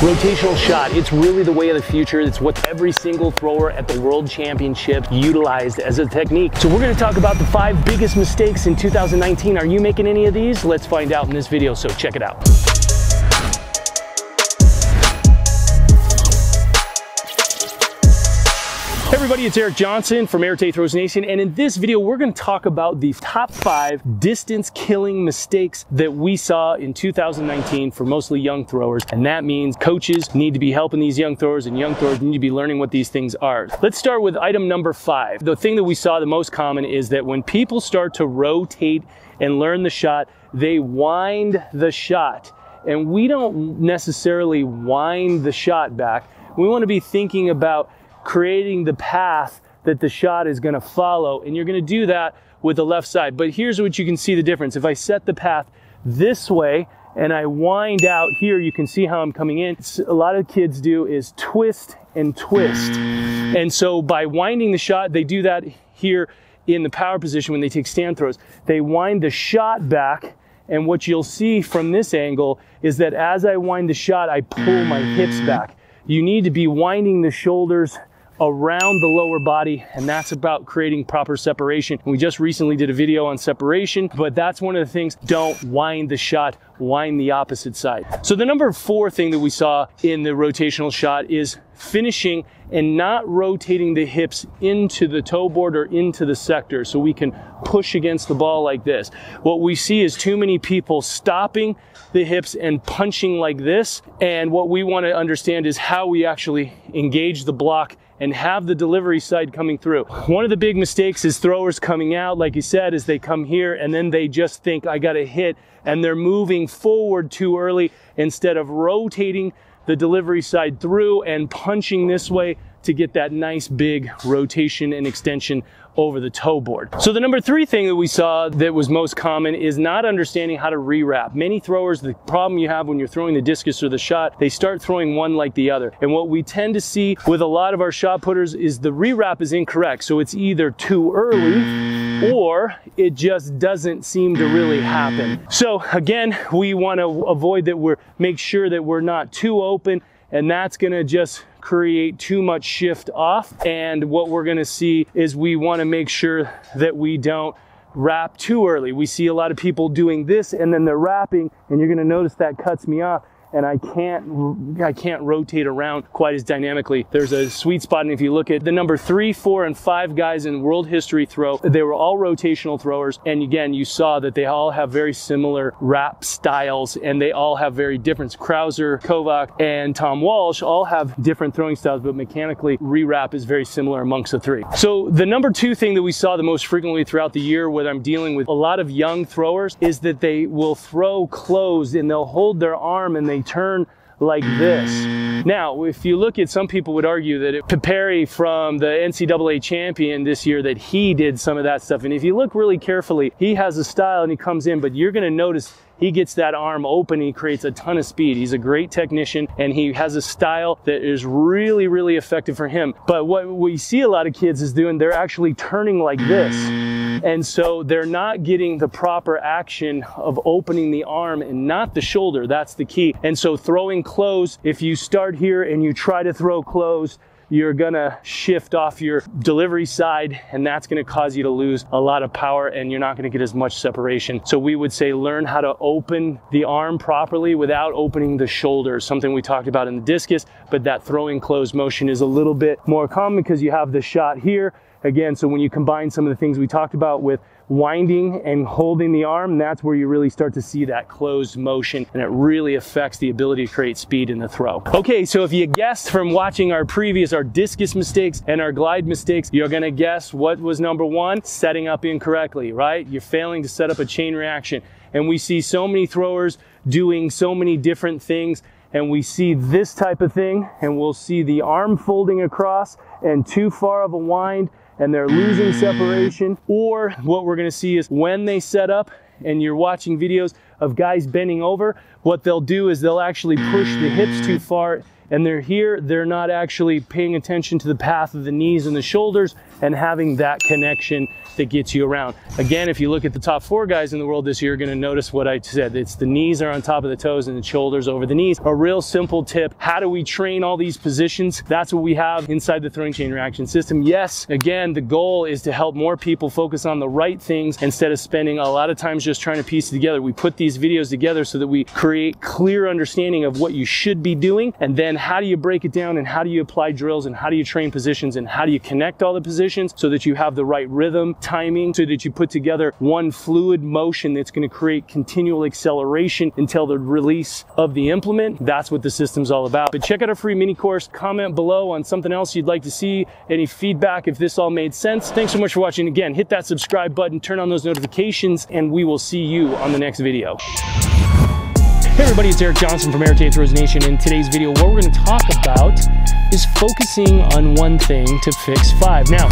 Rotational shot, it's really the way of the future. It's what every single thrower at the World Championship utilized as a technique. So we're gonna talk about the five biggest mistakes in 2019. Are you making any of these? Let's find out in this video, so check it out. Everybody, it's Eric Johnson from Arete Throws Nation, and in this video, we're gonna talk about the top five distance killing mistakes that we saw in 2019 for mostly young throwers. And that means coaches need to be helping these young throwers, and young throwers need to be learning what these things are. Let's start with item number five. The thing that we saw the most common is that when people start to rotate and learn the shot, they wind the shot. And we don't necessarily wind the shot back. We wanna be thinking about creating the path that the shot is going to follow. And you're going to do that with the left side. But here's what you can see the difference. If I set the path this way and I wind out here, you can see how I'm coming in. A lot of kids do is twist and twist. And so by winding the shot, they do that here in the power position when they take stand throws. They wind the shot back and what you'll see from this angle is that as I wind the shot, I pull my hips back. You need to be winding the shoulders around the lower body and that's about creating proper separation. We just recently did a video on separation, but that's one of the things. Don't wind the shot, wind the opposite side. So the number four thing that we saw in the rotational shot is finishing and not rotating the hips into the toe board or into the sector so we can push against the ball like this. What we see is too many people stopping the hips and punching like this. And what we want to understand is how we actually engage the block and have the delivery side coming through. One of the big mistakes is throwers coming out, like you said, is they come here and then they just think I got to hit and they're moving forward too early instead of rotating the delivery side through and punching this way to get that nice big rotation and extension over the toe board. So the number three thing that we saw that was most common is not understanding how to rewrap. Many throwers, the problem you have when you're throwing the discus or the shot, they start throwing one like the other. And what we tend to see with a lot of our shot putters is the rewrap is incorrect. So it's either too early or it just doesn't seem to really happen. So again, we want to avoid that we're make sure that we're not too open and that's going to just create too much shift off. And what we're gonna see is we wanna make sure that we don't wrap too early. We see a lot of people doing this and then they're wrapping and you're gonna notice that cuts me off and I can't I can't rotate around quite as dynamically. There's a sweet spot, and if you look at the number three, four, and five guys in world history throw, they were all rotational throwers. And again, you saw that they all have very similar wrap styles, and they all have very different. Crouser, Kovac, and Tom Walsh all have different throwing styles, but mechanically, re-wrap is very similar amongst the three. So the number two thing that we saw the most frequently throughout the year, when I'm dealing with a lot of young throwers, is that they will throw closed and they'll hold their arm and they turn like this. Now, if you look at some people would argue that it, from the NCAA champion this year, that he did some of that stuff. And if you look really carefully, he has a style and he comes in, but you're going to notice he gets that arm open. He creates a ton of speed. He's a great technician and he has a style that is really, really effective for him. But what we see a lot of kids is doing, they're actually turning like this. And so they're not getting the proper action of opening the arm and not the shoulder. That's the key. And so throwing close, if you start here and you try to throw close, you're gonna shift off your delivery side and that's gonna cause you to lose a lot of power and you're not gonna get as much separation. So we would say learn how to open the arm properly without opening the shoulder, something we talked about in the discus, but that throwing closed motion is a little bit more common because you have the shot here. Again, so when you combine some of the things we talked about with winding and holding the arm, that's where you really start to see that closed motion and it really affects the ability to create speed in the throw. Okay, so if you guessed from watching our previous, our discus mistakes and our glide mistakes, you're gonna guess what was number one? Setting up incorrectly, right? You're failing to set up a chain reaction. And we see so many throwers doing so many different things and we see this type of thing and we'll see the arm folding across and too far of a wind and they're losing separation. Or what we're gonna see is when they set up and you're watching videos of guys bending over, what they'll do is they'll actually push the hips too far and they're here, they're not actually paying attention to the path of the knees and the shoulders and having that connection that gets you around. Again, if you look at the top four guys in the world this year, you're gonna notice what I said. It's the knees are on top of the toes and the shoulders over the knees. A real simple tip. How do we train all these positions? That's what we have inside the throwing chain reaction system. Yes, again, the goal is to help more people focus on the right things instead of spending a lot of times just trying to piece it together. We put these videos together so that we create clear understanding of what you should be doing. And then how do you break it down and how do you apply drills and how do you train positions and how do you connect all the positions so that you have the right rhythm, timing, so that you put together one fluid motion that's going to create continual acceleration until the release of the implement. That's what the system's all about. But check out our free mini course, comment below on something else you'd like to see, any feedback if this all made sense. Thanks so much for watching. Again, hit that subscribe button, turn on those notifications, and we will see you on the next video. Hey everybody, it's Eric Johnson from Arete Throws Nation. In today's video, what we're gonna talk about is focusing on one thing to fix five. Now,